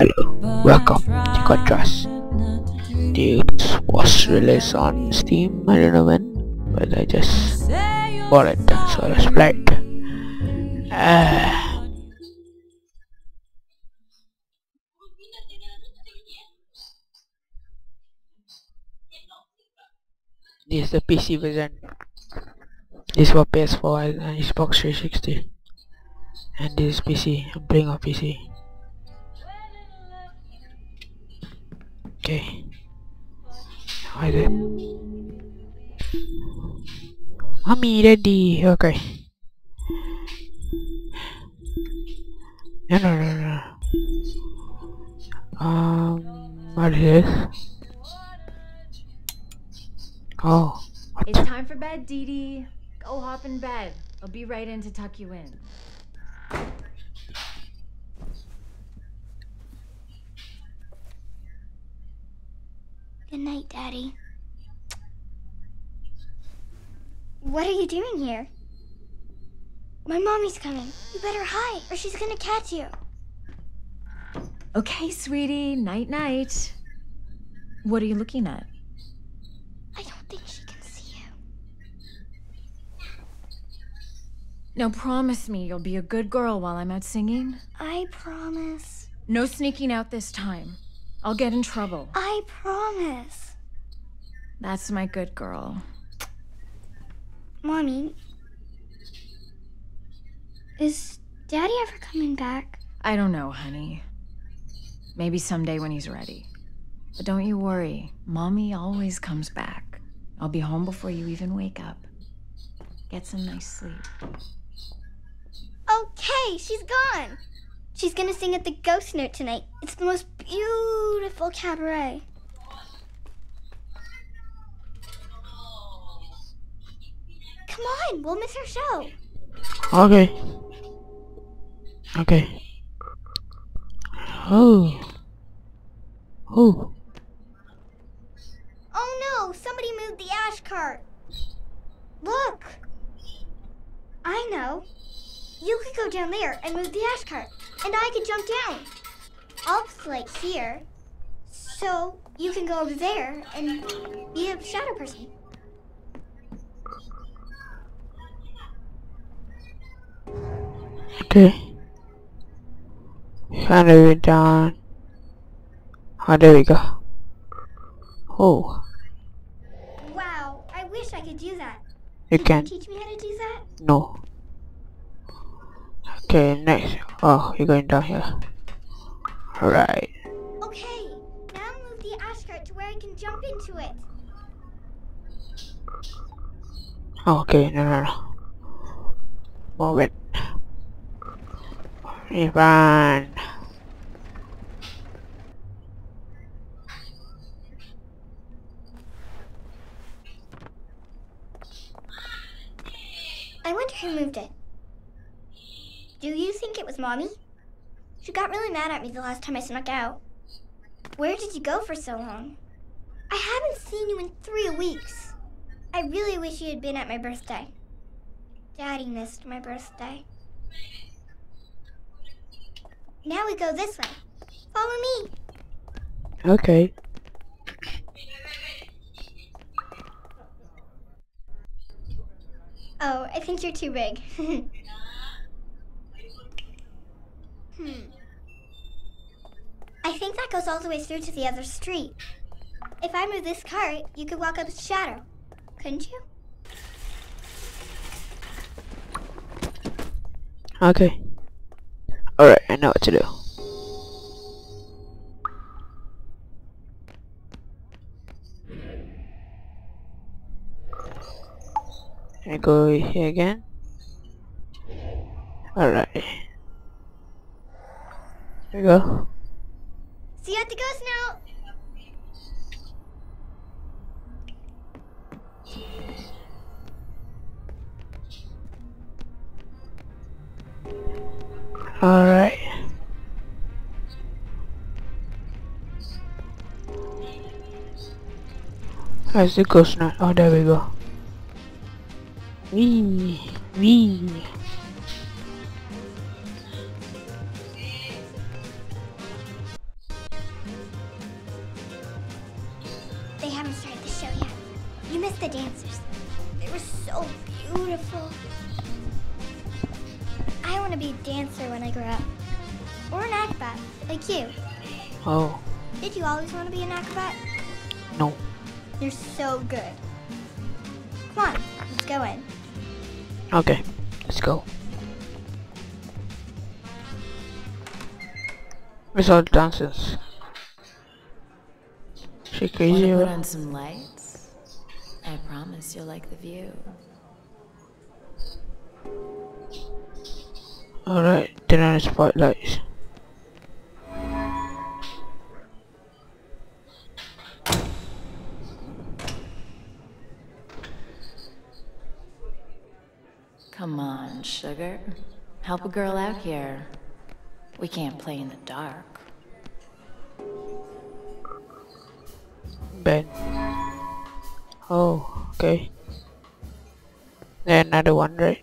Hello, welcome to Contrast. This was released on Steam, I don't know when, but I just bought it, so let's play it. Ah. This is the PC version. This for PS4 and Xbox 360. And this is PC, I'm playing on PC. Okay. Is it? Mommy, daddy, okay. No, no, no, no. Um, what is this? Oh, It's time for bed, Didi. Go hop in bed. I'll be right in to tuck you in. Good night, Daddy. What are you doing here? My mommy's coming. You better hide, or she's gonna catch you. Okay, sweetie. Night, night. What are you looking at? I don't think she can see you. Now, promise me you'll be a good girl while I'm out singing. I promise. No sneaking out this time. I'll get in trouble. I promise. That's my good girl. Mommy, is Daddy ever coming back? I don't know, honey. Maybe someday when he's ready. But don't you worry. Mommy always comes back. I'll be home before you even wake up. Get some nice sleep. Okay, she's gone. She's gonna sing at the Ghost Note tonight. It's the most beautiful cabaret. Come on, we'll miss her show. Okay. Okay. Oh. Oh. Oh no, somebody moved the ash cart. Look. I know. You could go down there and move the ash cart, and I could jump down. I'll play here. So you can go over there and be a shadow person. Okay. Of it down. Oh, there we go. Oh, Wow, I wish I could do that. you Can can. you teach me how to do that? No. Okay, next. Oh, you're going down here. Alright. Okay, no, no, no. Move it. Ivan. I wonder who moved it. Do you think it was Mommy? She got really mad at me the last time I snuck out. Where did you go for so long? I haven't seen you in three weeks. I really wish you had been at my birthday. Daddy missed my birthday. Now we go this way. Follow me. Okay. Oh, I think you're too big. hmm. I think that goes all the way through to the other street. If I move this cart, you could walk up shadow. Couldn't you? Okay. Alright, I know what to do. I go here again. Alright. Here we go. See you at the ghost note. Alright. How's it goes now? Oh, there we go. Wee, wee. They haven't started the show yet. You missed the dancers. They were so beautiful. I want to be a dancer when I grow up. Or an acrobat, like you. Oh, Did you always want to be an acrobat? no. You're so good. Come on, let's go in. Okay, let's go. Where's all the dancers? She crazy Wanna put on some lights? I promise you'll like the view. Alright, turn on the spotlights. Come on, sugar. Help a girl out here. We can't play in the dark. Ben. Oh, okay. Then another one, right?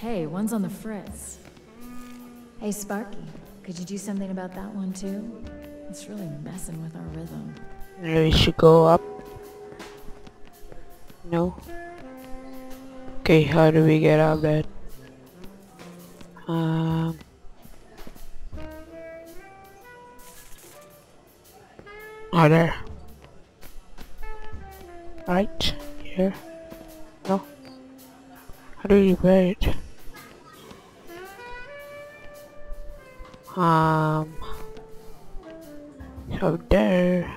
Hey, one's on the fritz. Hey, Sparky, could you do something about that one too? It's really messing with our rhythm. Maybe we should go up. No. Okay, how do we get out there? Um. Oh, there. Right here. No. How do you wear it? Um. So there.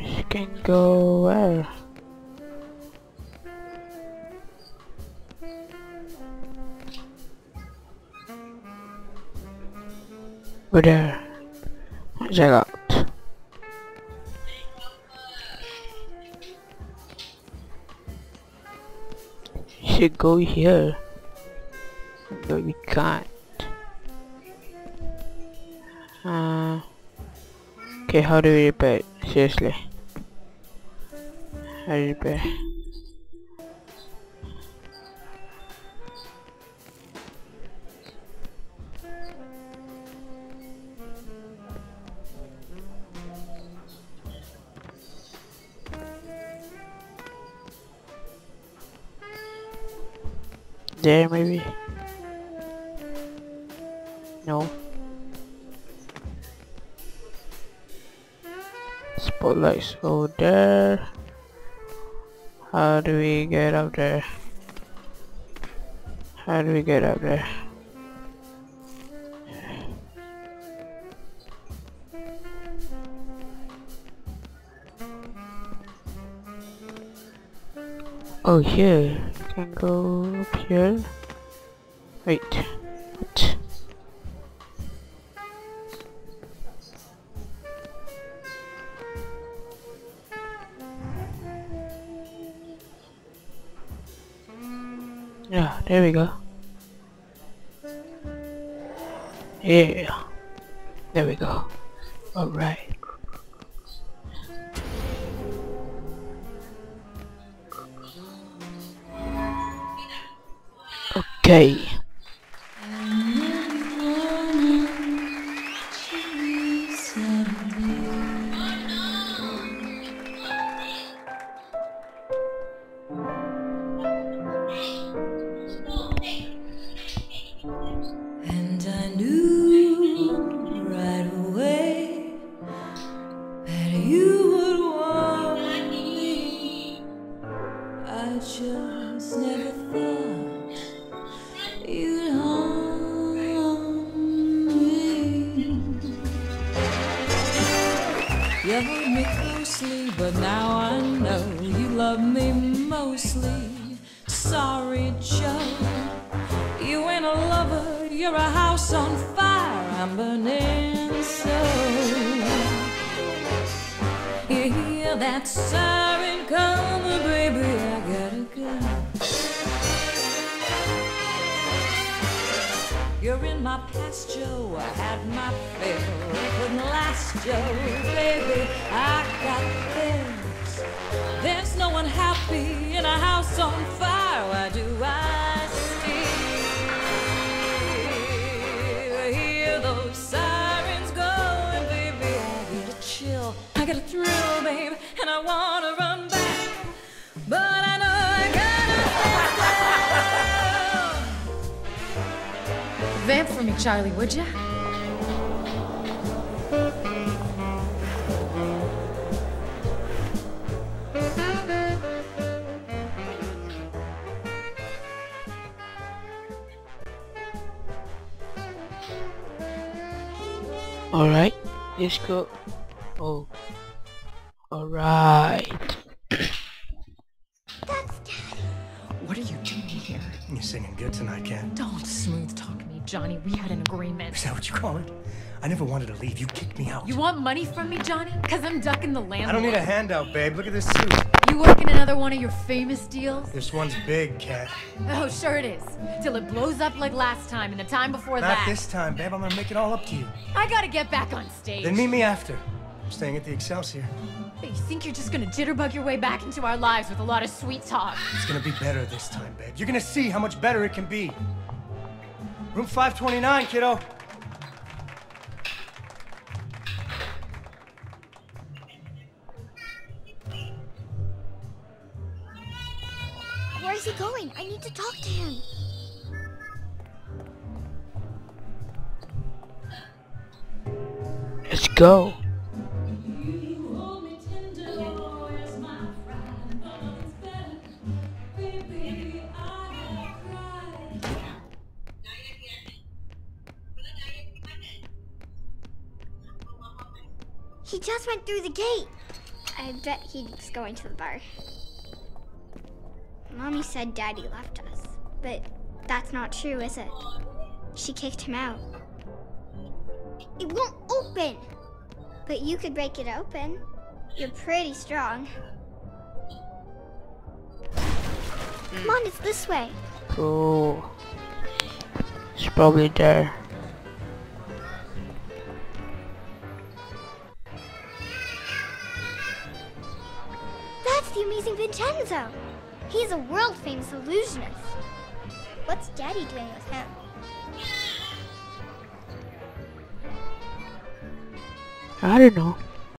She can go where? Go there. Check out. Should go here. But we can't. Okay, how do we repair it? Seriously. How do you repair? There maybe? No. Spotlights over there. How do we get up there? How do we get up there? Oh here, can go up here. Wait, Yeah, there we go. Alright. Okay. Closely, but now I know you love me mostly. Sorry, Joe. You ain't a lover, you're a house on fire. I'm burning so. You hear that siren coming, baby? In my past, Joe. I had my fill. Couldn't last, Joe. Baby, I got this. There's no one happy in a house on fire. Why do I still hear those sirens going, baby? I get a chill. I get a thrill, babe, Vamp for me, Charlie, would you? Alright, let's go. Oh. Alright. That's Daddy. What are you doing here? You're singing good tonight, Ken. Don't smooth talk me, Johnny. We had an agreement. Is that what you call it? I never wanted to leave. You kicked me out. You want money from me, Johnny? Cause I'm ducking the landlord. I don't need a handout, babe. Look at this suit. You working another one of your famous deals? This one's big, Kat. Oh, sure it is. Till it blows up like last time and the time before Not that. Not this time, babe. I'm gonna make it all up to you. I gotta get back on stage. Then meet me after. I'm staying at the Excelsior. But you think you're just gonna jitterbug your way back into our lives with a lot of sweet talk? It's gonna be better this time, babe. You're gonna see how much better it can be. Room 529, kiddo. Where's he going? I need to talk to him. Let's go. He just went through the gate. I bet he's going to the bar. Mommy said Daddy left us, but that's not true, is it? She kicked him out. It won't open! But you could break it open. You're pretty strong. Come on, it's this way. Cool. It's probably there. Vincenzo. He's a world famous illusionist. What's Daddy doing with him? I don't know.